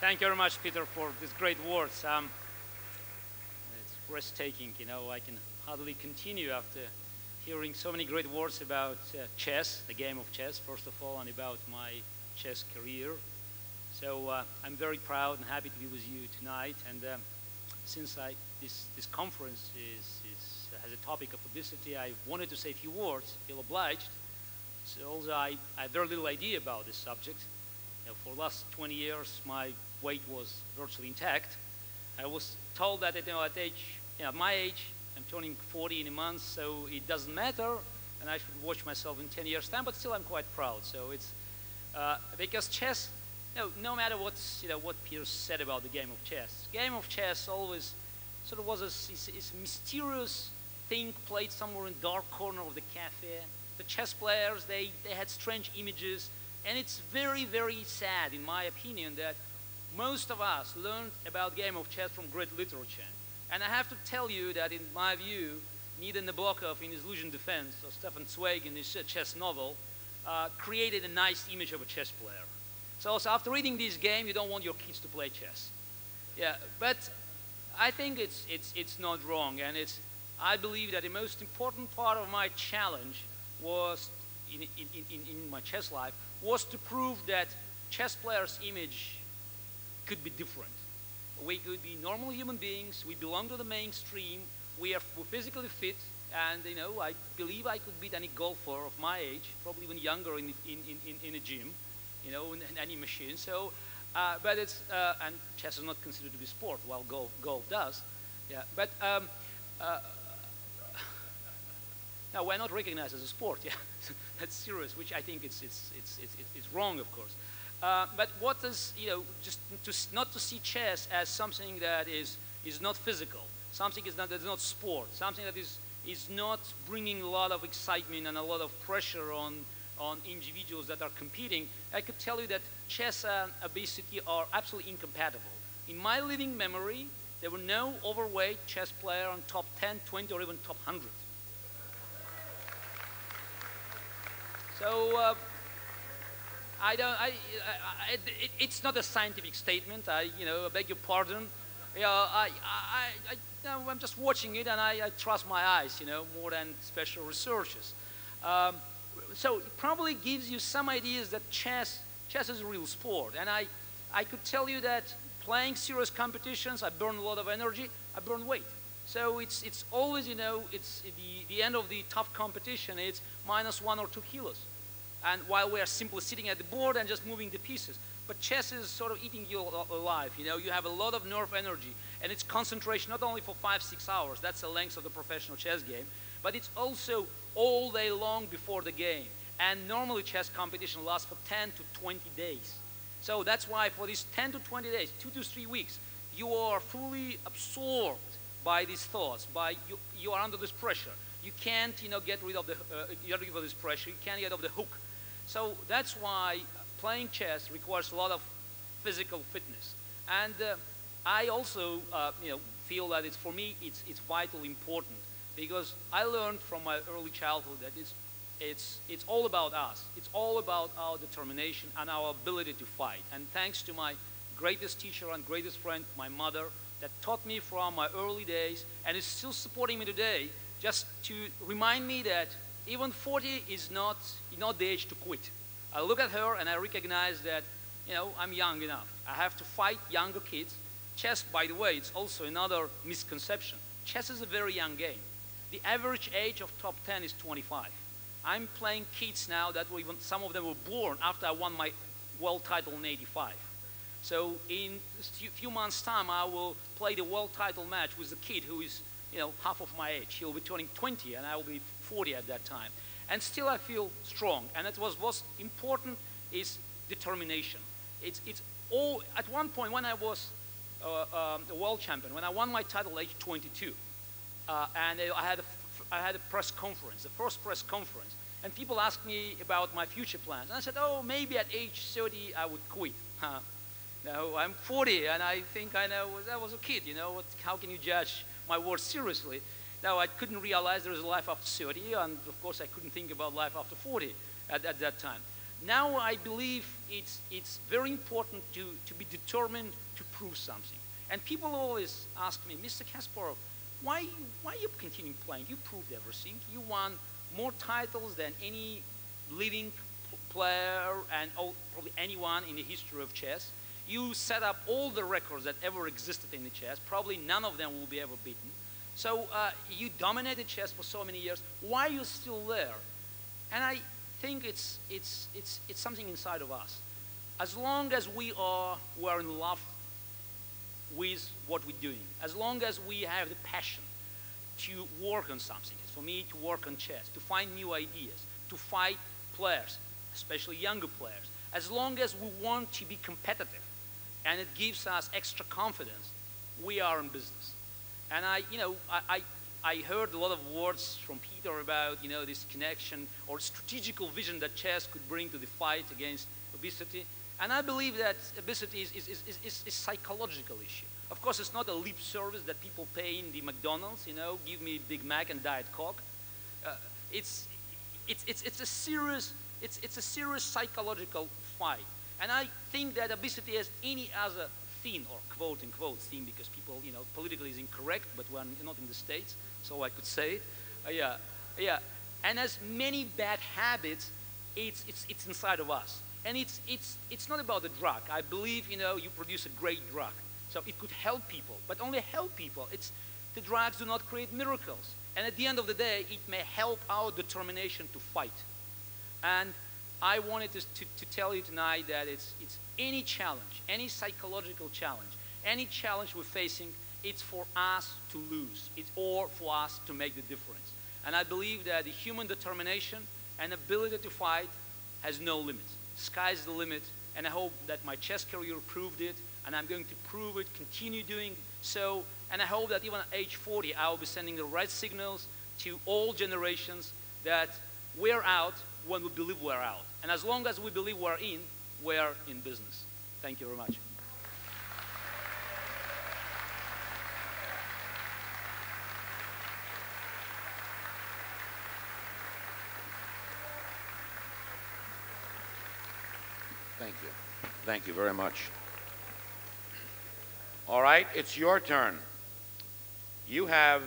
Thank you very much, Peter, for these great words. Um, it's breathtaking, you know, I can hardly continue after hearing so many great words about uh, chess, the game of chess, first of all, and about my chess career. So uh, I'm very proud and happy to be with you tonight. And um, since I, this, this conference is, is, has a topic of obesity, I wanted to say a few words, feel obliged. So although I, I have very little idea about this subject, you know, for the last 20 years my weight was virtually intact. I was told that you know, at age, you know, my age, I'm turning 40 in a month, so it doesn't matter, and I should watch myself in 10 years' time, but still I'm quite proud. So it's, uh, because chess, you know, no matter what's, you know, what Peter said about the game of chess, game of chess always sort of was a, it's, it's a mysterious thing played somewhere in dark corner of the cafe. The chess players, they, they had strange images, and it's very, very sad, in my opinion, that most of us learned about game of chess from great literature. And I have to tell you that in my view, Nida Nabokov in his Luzhin Defense, or Stefan Zweig in his chess novel, uh, created a nice image of a chess player. So, so after reading this game, you don't want your kids to play chess. Yeah, but I think it's, it's, it's not wrong. And it's, I believe that the most important part of my challenge was, in, in, in, in my chess life, was to prove that chess players' image could be different. We could be normal human beings. We belong to the mainstream. We are physically fit. And, you know, I believe I could beat any golfer of my age, probably even younger in, in, in, in a gym, you know, in, in any machine. So, uh, but it's, uh, and chess is not considered to be sport, while golf, golf does. Yeah, but um, uh, now we're not recognized as a sport. Yeah, that's serious, which I think it's, it's, it's, it's, it's wrong, of course. Uh, but what does, you know, just to, not to see chess as something that is, is not physical, something is not, that's not sport, something that is, is not bringing a lot of excitement and a lot of pressure on, on individuals that are competing, I could tell you that chess and obesity are absolutely incompatible. In my living memory, there were no overweight chess player on top 10, 20, or even top 100. So uh, I don't. I, I, it, it's not a scientific statement. I, you know, I beg your pardon. Yeah, I, I, I, I am just watching it, and I, I, trust my eyes, you know, more than special researchers. Um, so it probably gives you some ideas that chess, chess is a real sport, and I, I could tell you that playing serious competitions, I burn a lot of energy, I burn weight. So it's, it's always, you know, it's the, the end of the tough competition, it's minus one or two kilos and while we are simply sitting at the board and just moving the pieces. But chess is sort of eating you alive. You know, you have a lot of nerve energy, and it's concentration not only for five, six hours. That's the length of the professional chess game, but it's also all day long before the game. And normally chess competition lasts for 10 to 20 days. So that's why for these 10 to 20 days, two to three weeks, you are fully absorbed by these thoughts, by you, you are under this pressure. You can't, you know, get rid of the, uh, get rid of this pressure. You can't get off the hook so that's why playing chess requires a lot of physical fitness. And uh, I also, uh, you know, feel that it's for me, it's, it's vitally important because I learned from my early childhood that it's, it's, it's all about us. It's all about our determination and our ability to fight. And thanks to my greatest teacher and greatest friend, my mother, that taught me from my early days and is still supporting me today, just to remind me that even 40 is not, not the age to quit. I look at her and I recognize that, you know, I'm young enough. I have to fight younger kids. Chess, by the way, it's also another misconception. Chess is a very young game. The average age of top 10 is 25. I'm playing kids now that were even, some of them were born after I won my world title in 85. So in a few months' time, I will play the world title match with a kid who is, you know, half of my age. He'll be turning 20 and I will be 40 at that time. And still I feel strong. And it was what's important is determination. It's, it's all, at one point when I was uh, um, a world champion, when I won my title at age 22, uh, and I had, a, I had a press conference, the first press conference, and people asked me about my future plans. And I said, oh, maybe at age 30 I would quit. Huh. No, I'm 40, and I think I know, I was a kid, you know, what, how can you judge my words seriously? Now, I couldn't realize there was a life after 30, and of course, I couldn't think about life after 40 at, at that time. Now I believe it's, it's very important to, to be determined to prove something. And people always ask me, Mr. Kasparov, why, why you continue playing? You proved everything. You won more titles than any living player and all, probably anyone in the history of chess. You set up all the records that ever existed in the chess. Probably none of them will be ever beaten. So uh, you dominated chess for so many years. Why are you still there? And I think it's, it's, it's, it's something inside of us. As long as we are, we are in love with what we're doing, as long as we have the passion to work on something, for me to work on chess, to find new ideas, to fight players, especially younger players, as long as we want to be competitive and it gives us extra confidence, we are in business. And I, you know, I, I, I heard a lot of words from Peter about, you know, this connection or strategical vision that chess could bring to the fight against obesity. And I believe that obesity is, is, is, is, is psychological issue. Of course, it's not a lip service that people pay in the McDonald's, you know, give me Big Mac and Diet Coke. Uh, it's, it's, it's, it's, a serious, it's, it's a serious psychological fight. And I think that obesity has any other theme, or quote unquote theme, because people, you know, politically is incorrect, but we're not in the States, so I could say it. Uh, yeah, yeah. And as many bad habits, it's, it's, it's inside of us. And it's, it's, it's not about the drug. I believe, you know, you produce a great drug. So it could help people, but only help people. It's, the drugs do not create miracles. And at the end of the day, it may help our determination to fight. And I wanted to, to, to, tell you tonight that it's, it's any challenge, any psychological challenge, any challenge we're facing, it's for us to lose. It's or for us to make the difference. And I believe that the human determination and ability to fight has no limits. Sky's the limit. And I hope that my chess career proved it. And I'm going to prove it, continue doing so. And I hope that even at age 40, I will be sending the right signals to all generations that we're out when we believe we're out. And as long as we believe we're in, we're in business. Thank you very much. Thank you. Thank you very much. All right, it's your turn. You have